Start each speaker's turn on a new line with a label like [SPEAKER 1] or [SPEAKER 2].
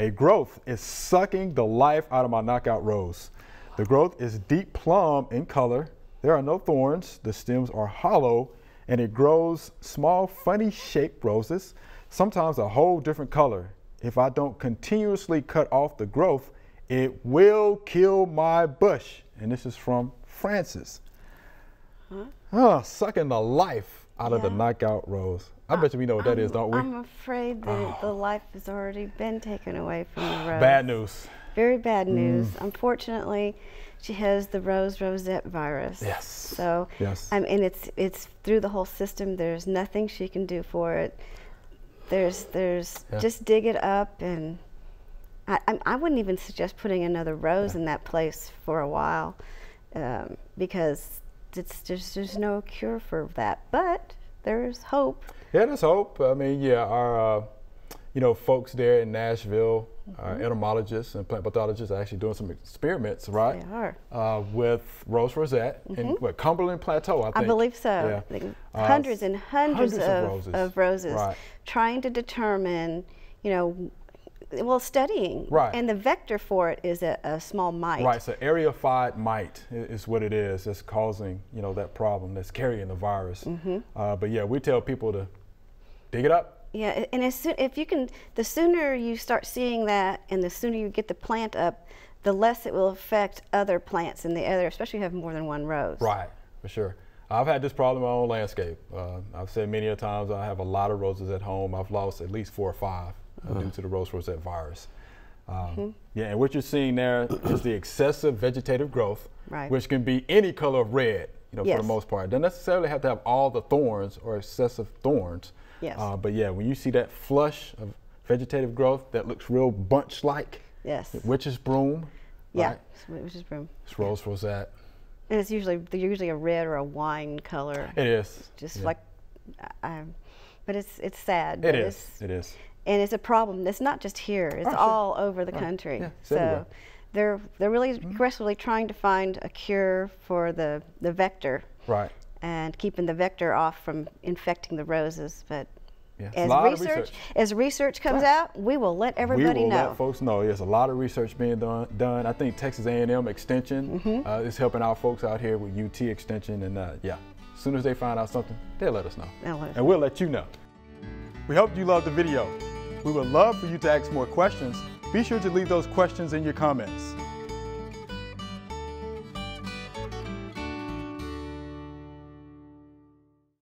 [SPEAKER 1] A growth is sucking the life out of my knockout rose. The growth is deep plum in color. There are no thorns. The stems are hollow and it grows small, funny shaped roses, sometimes a whole different color. If I don't continuously cut off the growth, it will kill my bush. And this is from Francis. Huh? Oh, sucking the life out yeah. of the knockout rose. I bet you we know what that
[SPEAKER 2] I'm,
[SPEAKER 1] is, don't we?
[SPEAKER 2] I'm afraid that oh. the life has already been taken away from the rose.
[SPEAKER 1] Bad news.
[SPEAKER 2] Very bad news. Mm. Unfortunately, she has the rose rosette virus.
[SPEAKER 1] Yes.
[SPEAKER 2] So,
[SPEAKER 1] yes.
[SPEAKER 2] Um, and it's it's through the whole system. There's nothing she can do for it. There's there's yeah. just dig it up and I, I wouldn't even suggest putting another rose yeah. in that place for a while um, because it's just there's no cure for that. But there's hope.
[SPEAKER 1] Yeah, there's hope. I mean, yeah, our uh, you know folks there in Nashville mm-hmm. entomologists and plant pathologists are actually doing some experiments, right?
[SPEAKER 2] They are.
[SPEAKER 1] Uh, with rose rosette mm-hmm. in what, Cumberland Plateau, I think.
[SPEAKER 2] I believe so. Yeah. Uh, hundreds and hundreds, hundreds of, of, roses, of roses right. trying to determine, you know, well, studying.
[SPEAKER 1] Right.
[SPEAKER 2] And the vector for it is a, a small mite.
[SPEAKER 1] Right. So eriophyid mite is what it is that's causing, you know, that problem that's carrying the virus. Mm-hmm. Uh, but yeah, we tell people to dig it up,
[SPEAKER 2] yeah, and as soon, if you can, the sooner you start seeing that, and the sooner you get the plant up, the less it will affect other plants in the other, especially if you have more than one rose.
[SPEAKER 1] Right, for sure. I've had this problem in my own landscape. Uh, I've said many a times I have a lot of roses at home. I've lost at least four or five uh, due to the rose rosette virus. Um, mm-hmm. Yeah, and what you're seeing there is the excessive vegetative growth,
[SPEAKER 2] right.
[SPEAKER 1] which can be any color of red, you know,
[SPEAKER 2] yes.
[SPEAKER 1] for the most part. It doesn't necessarily have to have all the thorns or excessive thorns.
[SPEAKER 2] Yes.
[SPEAKER 1] Uh, but yeah, when you see that flush of vegetative growth that looks real bunch-like.
[SPEAKER 2] Yes.
[SPEAKER 1] Witch's broom.
[SPEAKER 2] Yeah, right? witch's broom.
[SPEAKER 1] It's rose rosette.
[SPEAKER 2] And it's usually they're usually a red or a wine color.
[SPEAKER 1] It is.
[SPEAKER 2] Just yeah. like, um, but it's it's sad.
[SPEAKER 1] It is. It is.
[SPEAKER 2] And it's a problem. It's not just here. It's oh, sure. all over the country.
[SPEAKER 1] Yeah,
[SPEAKER 2] so. Everywhere. They're they're really mm-hmm. aggressively trying to find a cure for the the vector.
[SPEAKER 1] Right
[SPEAKER 2] and keeping the vector off from infecting the roses. But
[SPEAKER 1] yeah,
[SPEAKER 2] as
[SPEAKER 1] research,
[SPEAKER 2] research, as research comes right. out, we will let everybody
[SPEAKER 1] we will
[SPEAKER 2] know.
[SPEAKER 1] let folks know. There's a lot of research being done. done. I think Texas A&M Extension mm-hmm. uh, is helping our folks out here with UT Extension, and uh, yeah, as soon as they find out something, they'll let us know,
[SPEAKER 2] let us
[SPEAKER 1] and we'll let you know. We hope you loved the video. We would love for you to ask more questions. Be sure to leave those questions in your comments.